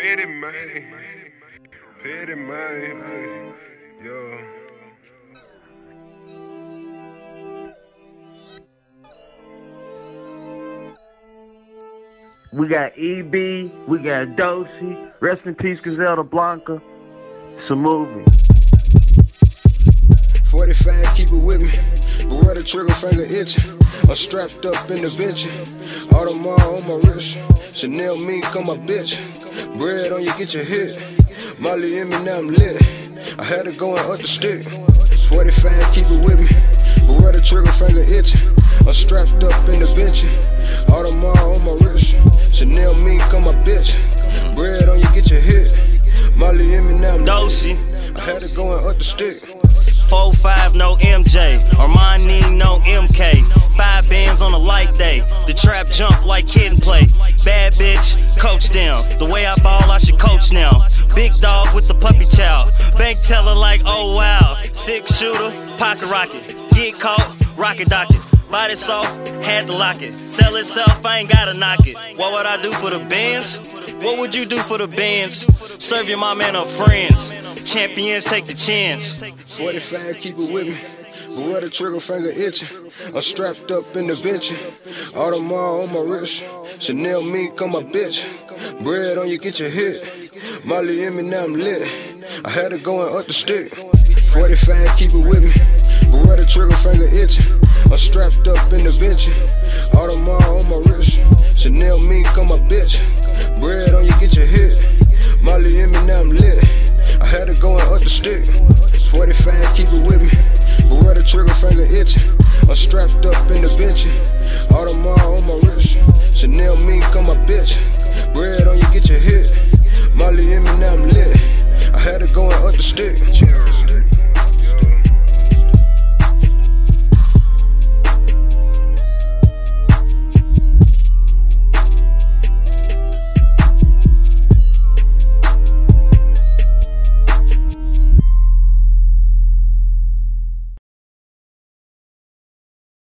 Petty man. Petty man. Yo. We got EB, we got Dosi, rest in peace Griselda Blanco. It's a movie. 45, keep it with me. Beretta trigger finger itching. I'm strapped up in the venture. Audemars on my wrist. Chanel mink on my bitch. Bread on you, get your hit. Molly in me, now I'm lit. I had to go and up the stick. 45, keep it with me. Beretta trigger finger itching. I'm strapped up in the. Audemars on my wrist. Chanel mink on my bitch. Bread on you, get your hit. Molly in me, now I'm lit. Dosi. I had to go and up the stick. 4-5, no MJ. Armani, no MK. Five bands on a light day. The trap jump like kid and play. Bad bitch, coach down. The way I ball, I should coach now. Big dog with the puppy child. Bank teller like, oh wow. Six shooter, pocket rocket. Get caught, rocket docket. Body soft, had to lock it. Sell itself, I ain't gotta knock it. What would I do for the bands? What would you do for the bands? Serve your mama and her friends. Champions take the chance. 45, keep it with me. Beretta trigger finger itching. I'm strapped up in the venture. Audemars on my wrist. Chanel mink on my bitch. Bread on you, get your hit. Molly in me, now I'm lit. I had to go and up the stick. 45, keep it with me. Beretta trigger finger itching. I'm strapped up in the venture. Audemars on my wrist. Nail me, come a bitch. Bread on you, get your hit. Molly in me, now I'm lit. I had it going up the stick. 45, keep it with me. Beretta trigger finger itching? I'm strapped up in the bench. All the on my wrist.